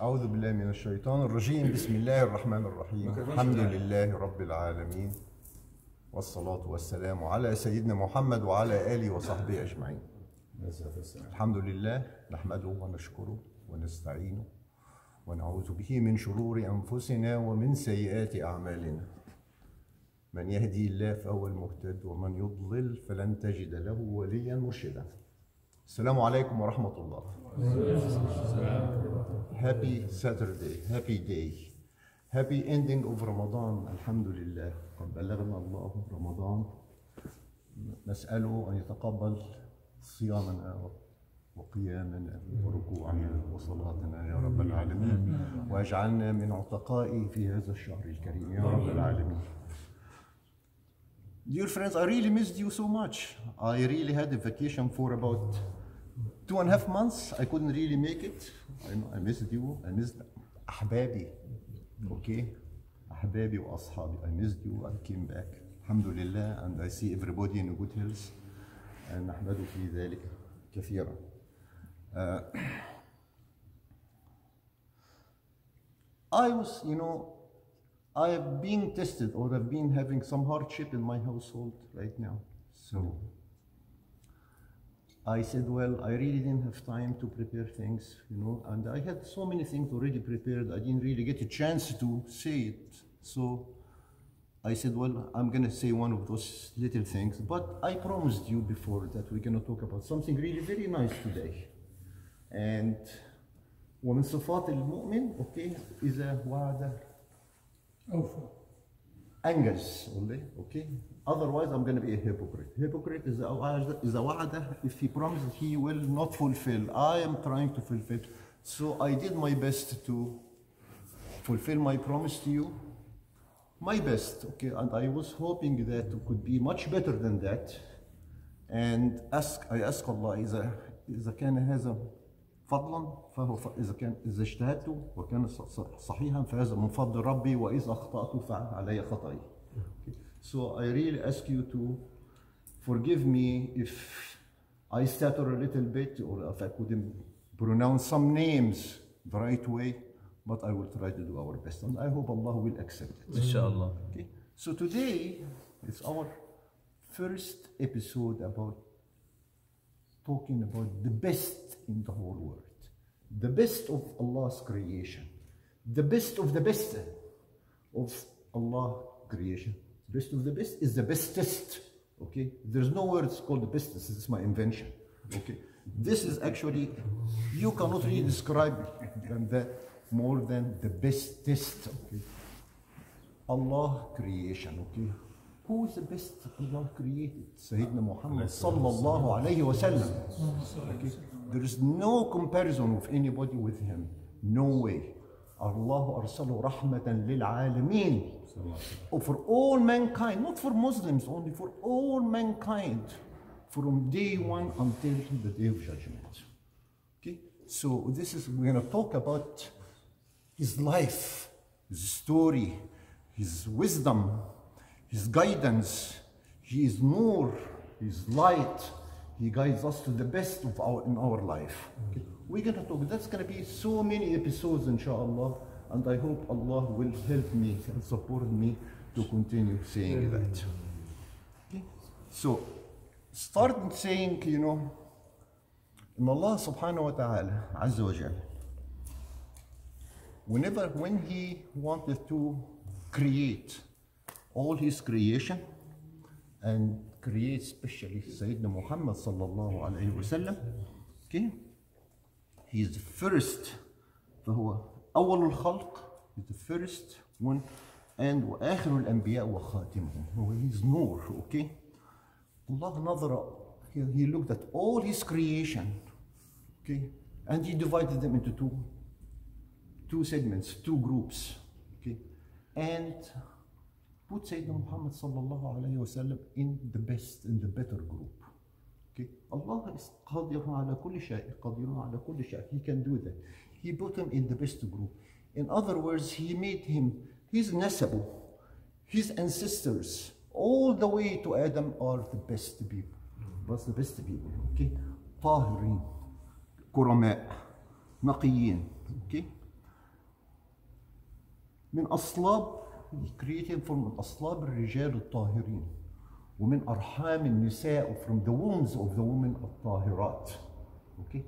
أعوذ بالله من الشيطان الرجيم. بسم الله الرحمن الرحيم. الحمد لله رب العالمين. والصلاة والسلام على سيدنا محمد وعلى آله وصحبه أجمعين. الحمد لله نحمده ونشكره ونستعينه ونعوذ به من شرور أنفسنا ومن سيئات أعمالنا. من يهدي الله فهو المهتد ومن يضلل فلن تجد له وليا مرشدا. السلام عليكم ورحمة الله. Happy Saturday, happy day, happy ending of Ramadan. الحمد لله قد بلغنا الله رمضان. نسأله أن يتقبل صيامنا وقيامنا وركوعنا وصلاتنا يا رب العالمين. وأجعلنا من عتقائه في هذا الشهر الكريم يا رب العالمين. Dear friends, I really missed you so much. I really had a vacation for about two and a half months. I couldn't really make it. I, know, I missed you. I missed أحبابي. Okay? أحبابي وأصحابي. I missed you. I came back. Alhamdulillah. And I see everybody in good health. And نحمده في ذلك كثيرا. Uh, I was, you know, I have been tested or have been having some hardship in my household right now. So I said, well, I really didn't have time to prepare things, you know, and I had so many things already prepared. I didn't really get a chance to say it. So I said, well, I'm going to say one of those little things, but I promised you before that we're going to talk about something really very nice today. And ومن صفات المؤمن okay إذا وعد أوفى أنجز only okay Otherwise I'm going to be a hypocrite hypocrite is a is a وعد if he promises he will not fulfill I am trying to fulfill so I did my best to fulfill my promise to you my best okay and I was hoping that it could be much better than that and ask I ask Allah إذا إذا كان هذا فضلا فهو ف... اذا كان اذا اجتهدت وكان صحيحا فهذا من فضل ربي واذا اخطات فعلي خطئي. Okay. So I really ask you to forgive me if I stutter a little bit or if I couldn't pronounce some names the right way, but I will try to do our best and I hope Allah will accept it. Inshallah. Okay. So today it's our first episode about talking about the best in the whole world. The best of Allah's creation. The best of the best of Allah creation. Best of the best is the bestest. Okay? There's no words called the bestest. Is my invention. Okay? This is actually, you cannot really describe than that more than the bestest. Okay? Allah creation, okay? Who is the best Allah created? Sayyidina Muhammad sallallahu alayhi wa. Okay? There is no comparison of anybody with him. No way. Allah arsalu rahmatan lil alameen. For all mankind, not for Muslims only, for all mankind. From day one until the day of judgment. Okay? So this is, we're going to talk about his life, his story, his wisdom, his guidance. He is nur, his light. He guides us to the best of our in our life. Okay. We're gonna talk. That's gonna be so many episodes, inshallah, and I hope Allah will help me and support me to continue saying that. Okay. So, start saying, you know, in Allah subhanahu wa ta'ala, Azza wa Jalla, whenever when he wanted to create all his creation and create especially Sayyidina Muhammad sallallahu alayhi wa sallam okay he is the first فهو أول الخلق is the first one and وآخر الأنبياء وخاتمهم هو his نور okay Allah نظر he, he looked at all his creation okay and he divided them into two two segments, two groups, okay, and put Sayyidina Muhammad sallallahu alayhi wa sallam in the best, in the better group. Okay, Allah is قادر على كل شيء, قادر على كل شيء. He can do that. He put him in the best group. In other words, he made him his nasabu, his ancestors, all the way to Adam are the best people. What's the best people? Okay, طاهرين, كرماء, نقيين. Okay. من أصلاب he created from أصلاب الرجال الطاهرين ومن أرحام النساء from the wombs of the women الطاهرات okay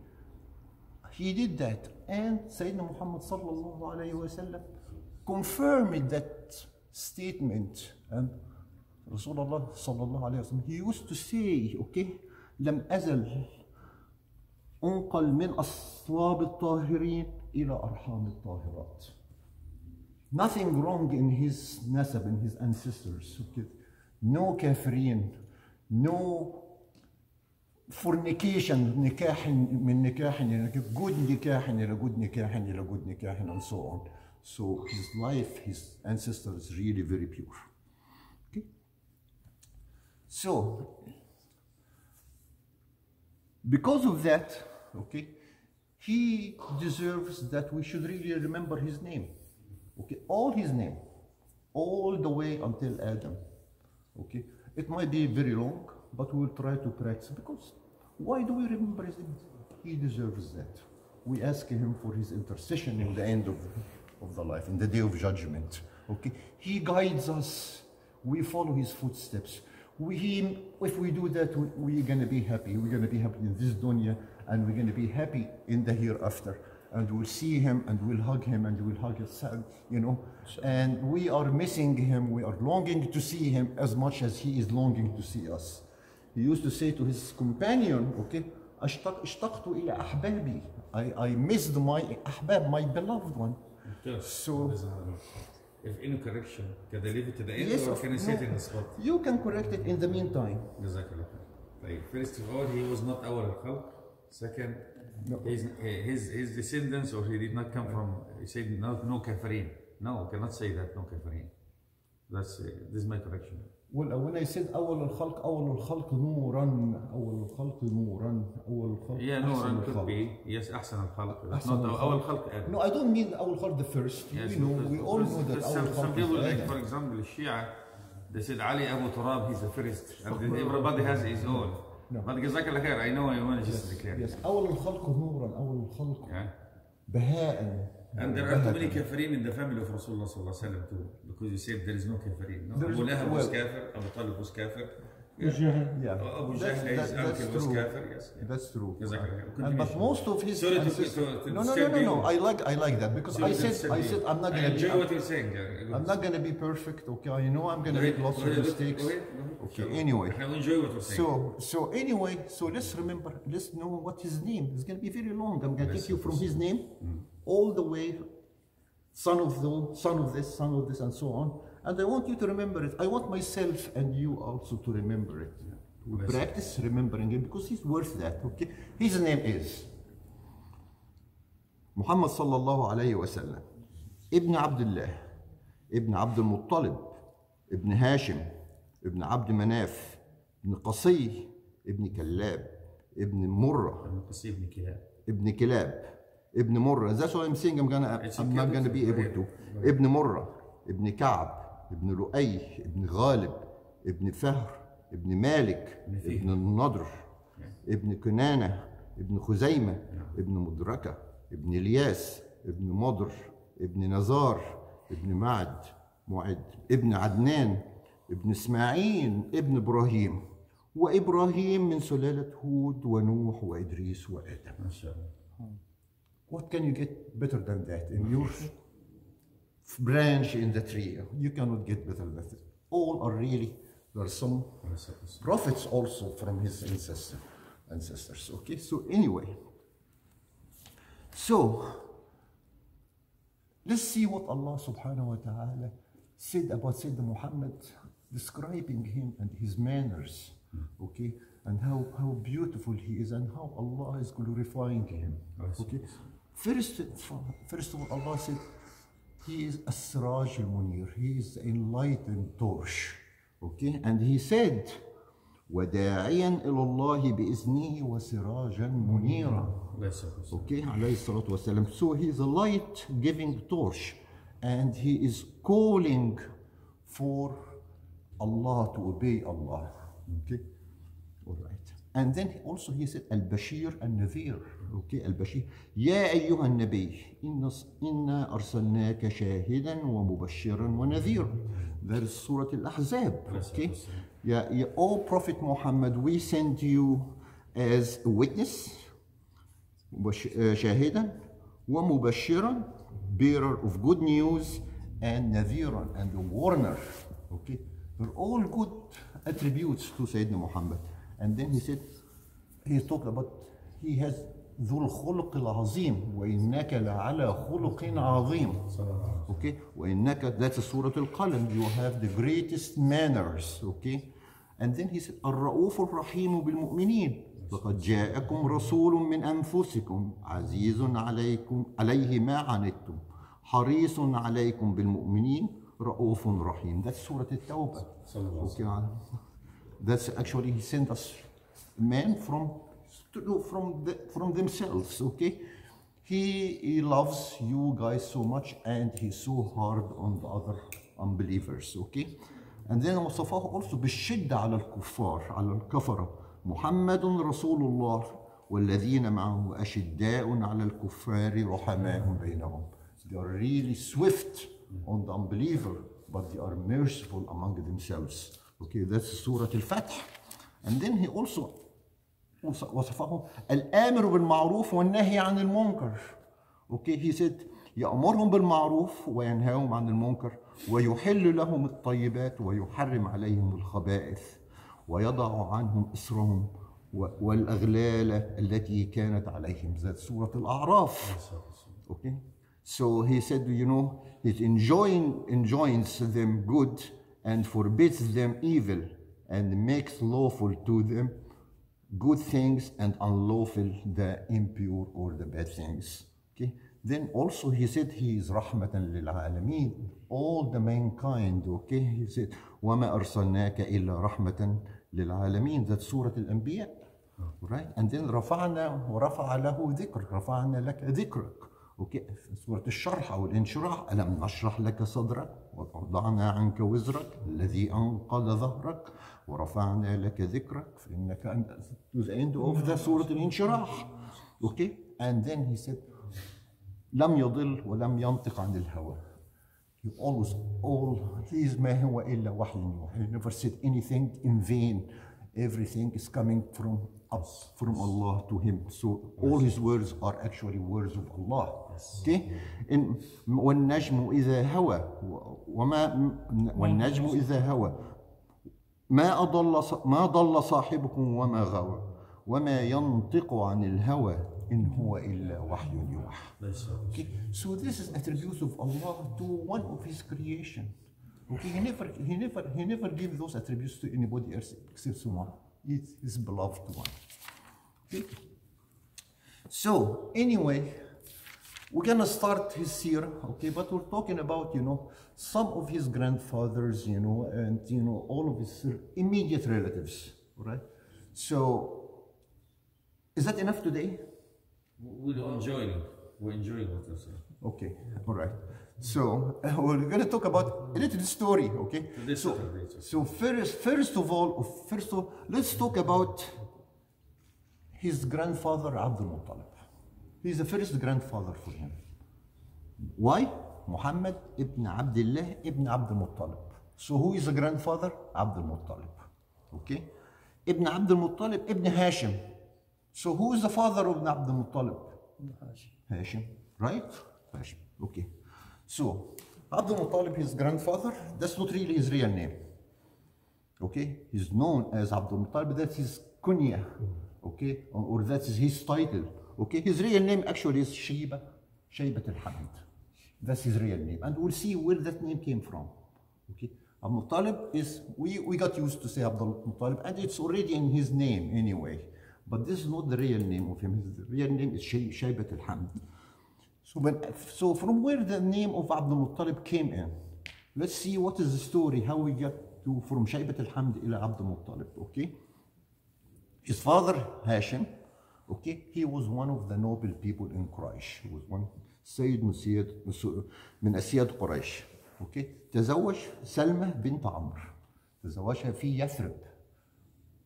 he did that and سيدنا محمد صلى الله عليه وسلم confirmed that statement and رسول الله صلى الله عليه وسلم he used to say okay لم أزل أنقل من أصلاب الطاهرين إلى أرحام الطاهرات nothing wrong in his nasab in his ancestors okay? no كافرين no fornication نكاح من نكاح إلى good نكاح إلى good نكاح إلى good نكاح and so on so his life his ancestors is really very pure okay so because of that okay he deserves that we should really remember his name okay all his name all the way until adam okay. It might be very long but we will try to practice because why do we remember his name? He deserves that. We ask him for his intercession in the end of, of the life in the day of judgment. Okay. He guides us. We follow his footsteps. We, he, if we do that we, we're going to be happy. We're going to be happy in this dunya and we're going to be happy in the hereafter and we'll see him and we'll hug him and we'll hug his son, you know and we are missing him we are longing to see him as much as he is longing to see us he used to say to his companion okay اشتق اشتقت الى احبابي I, I missed my ahbab my beloved one So- if any correction can I leave it to the end Yes, or of- can I say it no. in the spot you can correct it in the meantime جزاك الله خير طيب first of all he was not our الخلق second No. his, his his descendants or he did not come from he said no no kafirin no cannot say that no kafirin that's uh, this is my correction Well, when I said أول الخلق أول الخلق نورا أول الخلق نورا أول الخلق yeah it could الخلق. be yes أحسن الخلق أحسن not الخلق. أول خلق Adam. No, I don't mean أول الخلق the first. Yes, we know, we all know that because أول some, some الخلق people like for example الشيعة they said Ali Abu Turab he's the first and everybody has his own But جزاك الله خير I know I want to just declare Yes, أول الخلق نورا أول الخلق. بهاء And there are too many kafirin in the family of Rasulullah sallallahu alaihi wasallam too, because you said there is no kafirin. No? Abu Lahab was kafir, Abu Talib was kafir. Yeah. That's true. And, but most of his Sorry ancestors. To, to, no, no, no, no, no. I like I like that because I said I said I'm not gonna be. You're saying. I'm not gonna be perfect. Okay, I know I'm gonna make lots of mistakes. Okay. Anyway. Enjoy what you're saying. So so anyway, so let's remember. Let's know what his name. It's gonna be very long. I'm gonna take you from his name all the way, son of the son of this, son of this, and so on And I want you to remember it. I want myself and you also to remember it. We you. practice remembering it because he's worth that. Okay, his name is محمد صلى الله عليه وسلم ابن عبد الله ابن عبد المطلب ابن هاشم ابن عبد مناف ابن قصي ابن كلاب ابن مرة ابن قصي بن كلاب. ابن كلاب ابن مرة that's what I'm saying I'm gonna I'm not gonna be able to ابن مرة ابن كعب ابن لؤي ابن غالب ابن فهر ابن مالك ابن النضر ابن كنانة ابن خزيمة ابن مدركة ابن الياس ابن مضر ابن نزار ابن معد معد ابن عدنان ابن إسماعيل ابن إبراهيم. وإبراهيم من سلالة هود ونوح وإدريس وآدم. ما شاء الله. What can you get better than that? In your branch in the tree. You cannot get better than that. All are really, there are some prophets also from his ancestor, ancestors. Okay, so anyway. So, let's see what Allah subhanahu wa ta'ala said about Sayyidina Muhammad, describing him and his manners, okay, and how, how beautiful he is and how Allah is glorifying him. Okay, first, first of all, Allah said, he is Asraj al-Munir, he is the enlightened torch. Okay, and he said, وداعيا إلى الله بإذنه وسراجا منيرا. عليه الصلاة والسلام. Okay, عليه الصلاة والسلام. So he is a light giving torch and he is calling for Allah to obey Allah. Okay, all right. And then also he said Al-Bashir Al-Nadhir. Okay, Al-Bashir. يا أيها النبي إن إنا أرسلناك شاهدا ومبشرا ونذيرا. That is Surah Al-Ahzab. Okay. Yeah, yeah, O Prophet Muhammad, we send you as a witness, uh, شاهدا ومبشرا, bearer of good news, and nadhiran, and a warner. Okay, they're all good attributes to Sayyidina Muhammad. And then he said, he talked about, he has ذو الخلق العظيم وإنك لعلى خلق عظيم. Okay, وإنك that's سورة القلم. You have the greatest manners. Okay, and then he said الرؤوف الرحيم بالمؤمنين. لقد جاءكم رسول من أنفسكم عزيز عليكم عليه ما عنتم حريص عليكم بالمؤمنين رؤوف رحيم. That's سورة التوبة. Okay, that's actually he sent us men from from the, from themselves. Okay, he he loves you guys so much, and he's so hard on the other unbelievers. Okay, and then وصفه also بالشدة على الكفار على الكفرة محمد رسول الله والذين معه أشداء على الكفار رحماء بينهم. They are really swift on the unbeliever, but they are merciful among themselves. Okay, that's Surah Al-Fath. And then he also وصفهم الآمر بالمعروف والنهي عن المنكر. Okay, he said يأمرهم بالمعروف وينهاهم عن المنكر ويحل لهم الطيبات ويحرم عليهم الخبائث ويضع عنهم إصرهم و- والأغلال التي كانت عليهم ذات سورة الأعراف. Okay, so he said, you know, enjoin, enjoins them good and forbids them evil and makes lawful to them good things and unlawful the impure or the bad things. Okay. Then also he said he is rahmatan lil alameen, all the mankind. Okay. He said, وما أرسلناك إلا رحمة للعالمين. That's Surah Al-Anbiya. Right. And then رفعنا ورفع له ذكر. رفعنا لك ذكرك. أوكي سورة الشرح أو الانشراح الم نشرح لك صدرك ووضعنا عنك وزرك الذي انقذ ظهرك ورفعنا لك ذكرك فإنك أنت to the end of the سورة الانشراح أوكي and then he said لم يضل ولم ينطق عن الهوى He always all these ما هو إلا وحي يوحى. He never said anything in vain. Everything is coming from up from Allah to him. So all his words are actually words of Allah. Okay? In والنجم إذا هوى وما والنجم إذا هوى ما أضل ما ضل صاحبكم وما غوى وما ينطق عن الهوى إن هو إلا وحي يوحى. Okay, so this is attributes of Allah to one of His creation. Okay, He never, He never, He never gave those attributes to anybody else except one. He's His beloved one. Okay. So anyway, we're gonna start his seerah, okay? But we're talking about, you know, some of his grandfathers, you know, and you know, all of his immediate relatives, right? So, is that enough today? We're enjoying. We're enjoying what you're saying. Okay, all right. So uh, we're going to talk about a little story, okay? So, so- first, first of all, first of all, let's talk about his grandfather Abdul Muttalib. He's the first grandfather for him. Why? Muhammad ibn Abdullah ibn Abdul Muttalib. So who is the grandfather? Abdul Muttalib. Okay? Ibn Abdul Muttalib ibn Hashim. So who is the father of Ibn Abdul Muttalib? Hashim, right? Hashim, okay. So, Abdul Muttalib, his grandfather, that's not really his real name. Okay? He's known as Abdul Muttalib, that's his kunya. Okay? Or, or that's his title. Okay? His real name actually is Shayba, Shaybat al-Hamid. That's his real name. And we'll see where that name came from. Okay? Abdul Muttalib is, we, we got used to say Abdul Muttalib, and it's already in his name anyway. But this is not the real name of him. His real name is Shay, Shaybat al-Hamd. So, when, so from where the name of Abdul Muttalib came in, let's see what is the story, how we get to from Shaybat al-Hamd ila Abdul Muttalib, okay? His father, Hashim, okay, he was one of the noble people in Quraysh. He was one سيد من سياد من أسياد. Okay? تزوج سلمى بنت عمرو. تزوجها في يثرب.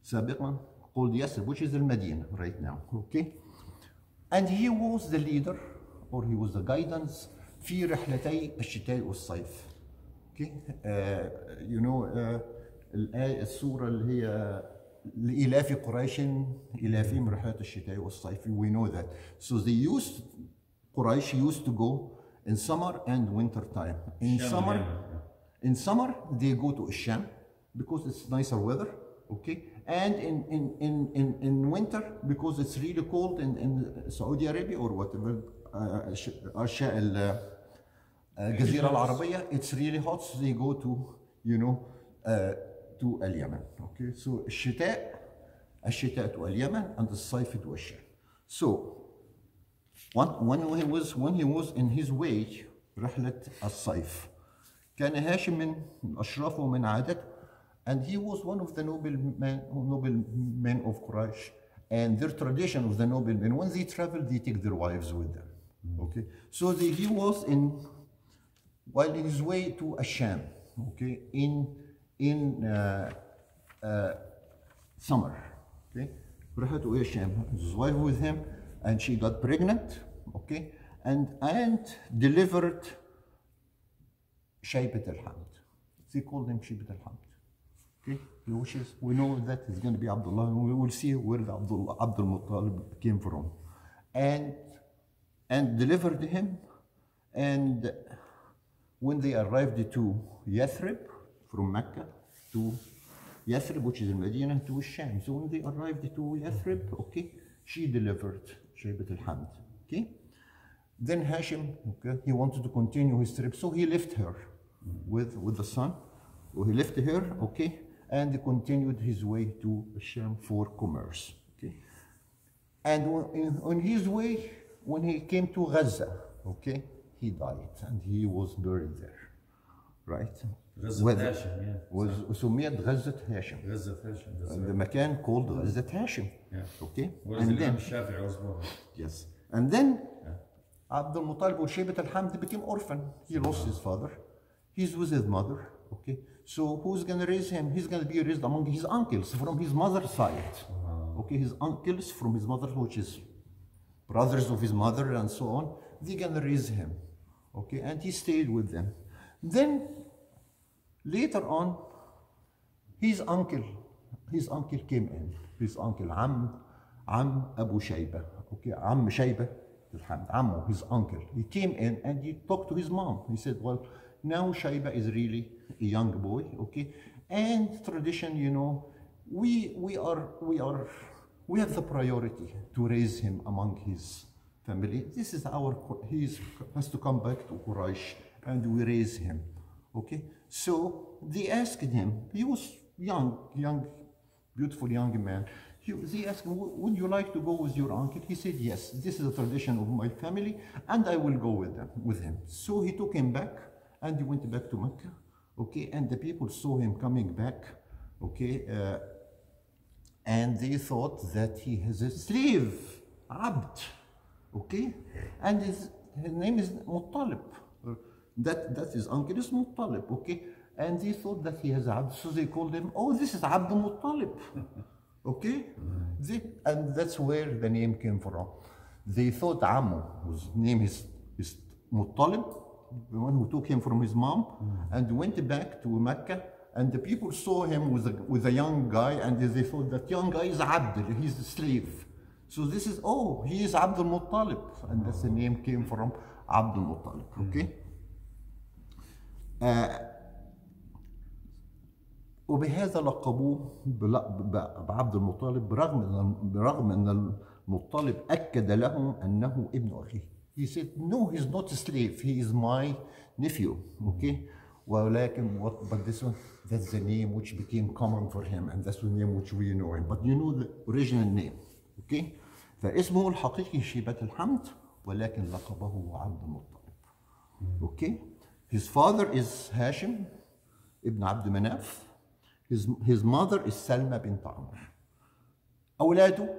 سابقا called Yasrib, which is Medina right now. Okay, and he was the leader or he was the guidance في رحلتي الشتاء والصيف. Okay, uh, you know uh, الآية السورة اللي هي لإلاف قريش إلافهم رحلة الشتاء والصيف. We know that. So they used Quraysh used to go in summer and winter time. In Sham summer, Yemen, in summer they go to Sham because it's nicer weather. Okay, and in in in in, in winter because it's really cold in, in Saudi Arabia or whatever. uh, ش- أشياء ال- الجزيرة العربية it's really hot so they go to you know uh, to اليمن okay so الشتاء الشتاء to اليمن and الصيف to الشام so when, when he was when he was in his way رحلة الصيف كان هاشم من الأشراف ومن عادته and he was one of the noble men, noble men of Quraysh and their tradition of the noble men when they travel they take their wives with them okay so the, he was in while in his way to Asham okay in in uh, uh, summer okay راحت to Asham his wife with him and she got pregnant okay and and delivered شيبة الحمد. They called him شيبة الحمد. Okay, he wishes. We know that it's going to be Abdullah, and we will see where the Abdullah Abdul Muttalib came from, and and delivered him. And when they arrived to Yathrib from Mecca to Yathrib, which is in Medina, to Sham. So when they arrived to Yathrib, okay, she delivered Shaybat al-Hamd. Okay. Then Hashim, okay, he wanted to continue his trip, so he left her with, with the son. So he left her, okay, and he continued his way to Sham for commerce. Okay. And when- in- on his way, when he came to Gaza, okay, he died and he was buried there, right? غزة With- هاشم yeah. was سميت غزة هاشم. غزة هاشم that's The right. مكان called غزة هاشم. Yeah. Okay. Whereas And الإمام then الشافعي was born. Yes. And then Abdul Muttalib or Shaybat al-Hamd became orphan. He lost his father. He's with his mother. Okay. So who's going to raise him? He's going to be raised among his uncles from his mother's side. Okay. His uncles from his mother, which is brothers of his mother and so on, they can raise him. Okay, and he stayed with them. Then later on, his uncle, his uncle came in. His uncle, Am, Am Abu Shaiba. Okay, Am Shaiba, his uncle. He came in and he talked to his mom. He said, well, now Shaiba is really a young boy, okay? And tradition, you know, we, we are, we are we have the priority to raise him among his family. This is our, he has to come back to Quraysh and we raise him. Okay, so they asked him. He was young, young, beautiful young man. He, they asked him, "Would you like to go with your uncle?" He said, "Yes. This is a tradition of my family, and I will go with them, with him." So he took him back, and he went back to Mecca. Okay, and the people saw him coming back. Okay, uh, and they thought that he has a slave, Abd, okay? And his, his name is Muttalib. That, that his uncle is Muttalib, okay? And they thought that he has Abd, so they called him, oh, this is Abd Muttalib, okay? They, and that's where the name came from. They thought Ammu, whose name is, is Muttalib, the one who took him from his mom, and went back to Mecca. And the people saw him with a, with a young guy, and they thought that young guy is Abd, he's a slave. So this is, oh, he is Abdul Muttalib. And that's the name came from Abdul Muttalib, okay? آه وبهذا لقبوه بعبد المطلب برغم ان برغم ان المطلب اكد لهم انه ابن اخيه. He said, no, he's not a slave. He is my nephew. Okay? ولكن what, but this one, that's the name which became common for him, and that's the name which we know him. But you know the original name. Okay? فاسمه الحقيقي شيبة الحمد ولكن لقبه عبد المطلب. Okay? His father is Hashim ibn Abd Manaf. His, his mother is Salma bint Amr. أولاده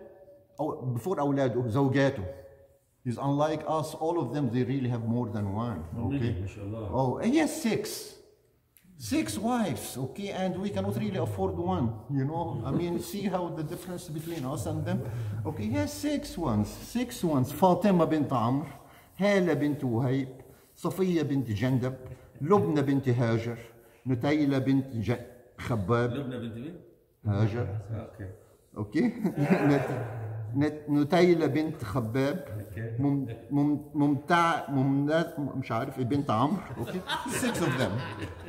أو before أولاده زوجاته. He's unlike us, all of them, they really have more than one. Okay? ما شاء الله. Oh, and he has six. Six wives, okay, and we cannot really afford one, you know. I mean, see how the difference between us and them. Okay, he has six ones, six ones. فاطمة بنت عمرو، هالة بنت وهيب، صفية بنت جندب، لبنى بنت هاجر، نتيلة بنت ج... خباب، لبنى بنت مين؟ هاجر، اوكي اوكي نت- نت- نتيلة بنت خباب. ممتع ممتع مش عارف إيه بنت عمرو. Okay. 6 of them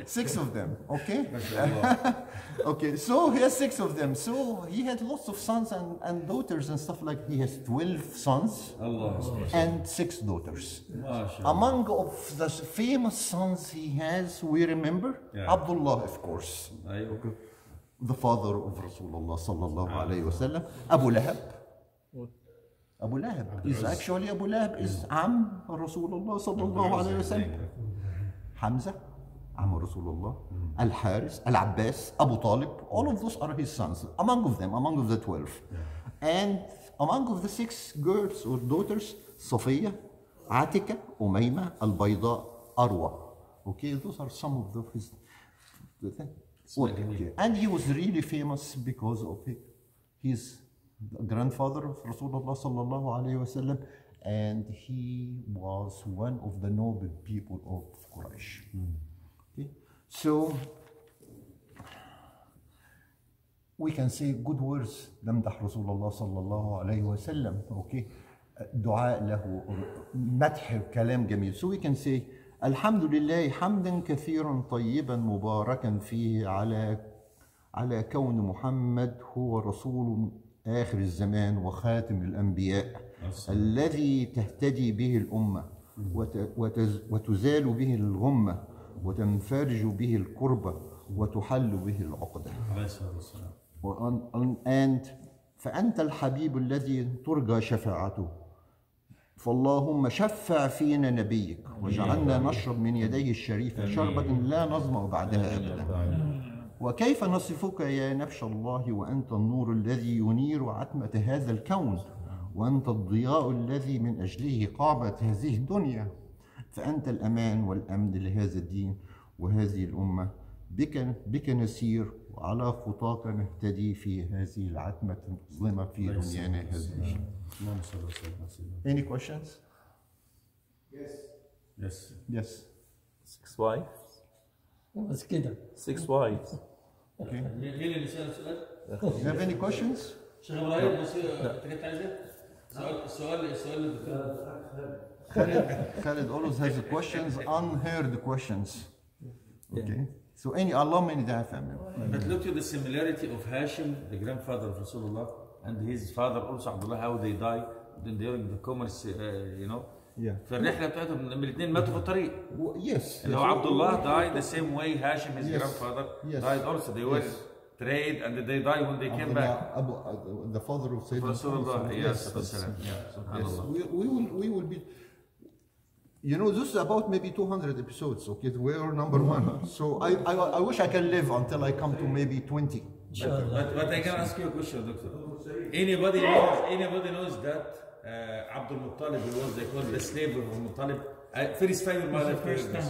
6 of them okay? Okay. So he 6 of them so he had lots of sons and and daughters and stuff like he has 12 sons الله اند 6 دوترز امونج اوف ذا فيموس سونز هي هاز وي ريمبر عبد الله اوف كورس أيوه. أوكي the father of رسول الله صلى الله عليه وسلم ابو لهب Abu Lahab is actually Abu Lahab is Am Rasulullah sallallahu alayhi wa sallam. Hamza, Am Rasulullah, Al Haris, Al Abbas, Abu Talib, all of those are his sons. Among of them, among of the 12. And among of the six girls or daughters, Atika, Umayma, Al Bayda, Arwa. Okay, those are some of the, his. The thing. And he was really famous because of hi- his grandfather of Rasulullah sallallahu alayhi wasallam, and he was one of the noble people of Quraysh. Okay, so we can say good words نمدح رسول الله صلى الله عليه وسلم okay دعاء له مدح كلام جميل so we can say الحمد لله حمدا كثيرا طيبا مباركا فيه على على كون محمد هو رسول آخر الزمان وخاتم الأنبياء الذي تهتدي به الأمة وت- وتز- وتزال به الغمة وتنفرج به الكربة وتحل به العقدة عليه الصلاه والسلام وأن- أن- and فأنت الحبيب الذي ترجى شفاعته فاللهم شفع فينا نبيك وجعلنا نشرب من يديه الشريفة شربة لا نظمأ بعدها أبدا وكيف نصفك يا نبش الله وأنت النور الذي ينير عتمة هذا الكون وأنت الضياء الذي من أجله قامت هذه الدنيا فأنت الأمان والأمن لهذا الدين وهذه الأمة بك بك نسير وعلى خطاك نهتدي في هذه العتمة المظلمة في دنيانا هذه اللهم صل وسلم على سيدنا Any questions? يس Yes. Six wives. Six wives. مين اللي سال السؤال؟ You have any questions? شيخ ابراهيم بس انت كنت عايز ايه؟ سؤال السؤال السؤال اللي Khalid, Khalid always has questions, unheard questions. Okay. So any Allah many دافع But look to the similarity of Hashim, the grandfather of Rasulullah, and his father also Abdullah, how they die during the commerce, uh, you know. Yeah. في الرحلة بتاعتهم لما الاثنين ماتوا في الطريق. Yes. اللي هو عبد الله died the same way Hashim, his Yes. grandfather, Yes. died also. They were Yes. trade and they died when they came back. Abdullah, Abu, uh, the father of Sayyidina Rasulullah, Muhammad. yes, yes. والسلام. Yeah, Yes, subhanallah. we, we will we will be. You know, this is about maybe 200 episodes. Okay, we are number one. So I, I I wish I can live until I come to maybe 20. But, but I can ask you a question, doctor. Anybody knows, anybody knows that عبد المطلب who they call the slave عبد المطلب؟ First time ما the first time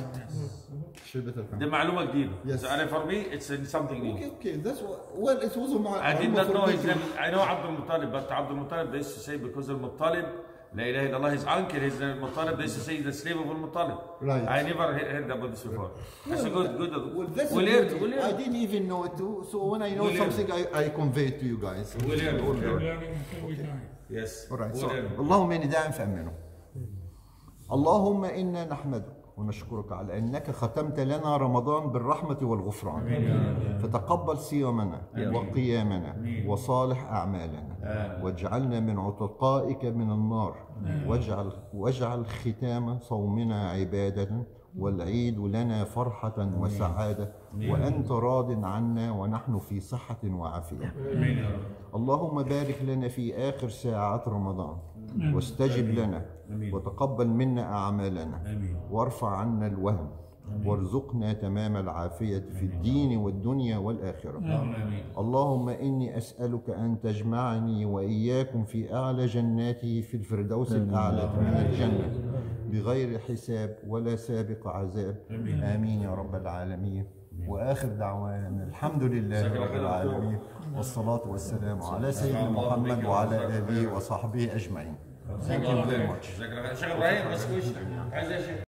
شبت الفهم دي معلومة جديدة. Yes أنا for me it's something new okay okay that's well it was I did not know as اي نو عبد المطلب بس عبد المطلب ذا سي بيكوز المطلب لا اله الا الله هيز انكل هيز المطالب ذا سي ذا سليف اوف المطالب اي نيفر هيرد ابوت ذس بيفور ذاتس جود جود وليرد وليرد اي دينت ايفن نو تو سو وين اي نو سمثينج اي كونفي تو يو جايز وليرد وليرد Yes. Alright, we so. اللهم اني دائما فامنه. اللهم أنا نحمدك ونشكرك على انك ختمت لنا رمضان بالرحمه والغفران. فتقبل صيامنا وقيامنا وصالح اعمالنا واجعلنا من عتقائك من النار واجعل واجعل ختام صومنا عباده والعيد لنا فرحة وسعادة وانت راض عنا ونحن في صحة وعافية. اللهم بارك لنا في آخر ساعات رمضان واستجب لنا وتقبل منا أعمالنا وارفع عنا الوهم وارزقنا تمام العافية في الدين والدنيا والآخرة. اللهم إني أسألك أن تجمعني وإياكم في أعلى جناته في الفردوس الأعلى من الجنة. بغير حساب ولا سابق عذاب آمين يا رب العالمين واخر دعوانا الحمد لله رب العالمين والصلاه والسلام على سيدنا محمد وعلى اله وصحبه اجمعين. Thank you very much.